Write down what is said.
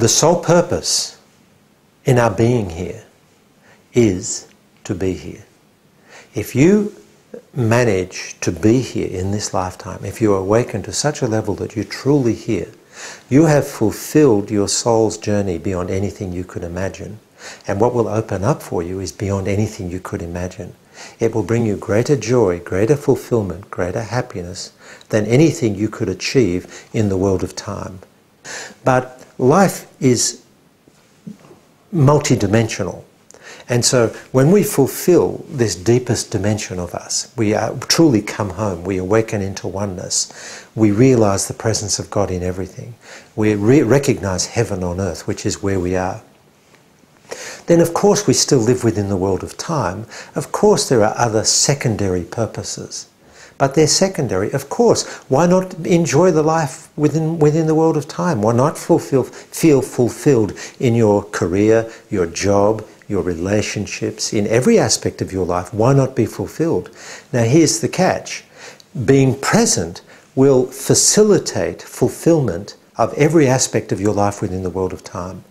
the sole purpose in our being here is to be here. If you manage to be here in this lifetime, if you awaken to such a level that you're truly here, you have fulfilled your soul's journey beyond anything you could imagine. And what will open up for you is beyond anything you could imagine. It will bring you greater joy, greater fulfillment, greater happiness than anything you could achieve in the world of time. But life is multidimensional. And so when we fulfill this deepest dimension of us, we are, truly come home, we awaken into oneness, we realize the presence of God in everything, we re- recognize heaven on earth, which is where we are. Then, of course, we still live within the world of time. Of course, there are other secondary purposes but they're secondary. Of course, why not enjoy the life within, within the world of time? Why not fulfill, feel fulfilled in your career, your job, your relationships, in every aspect of your life? Why not be fulfilled? Now, here's the catch being present will facilitate fulfillment of every aspect of your life within the world of time.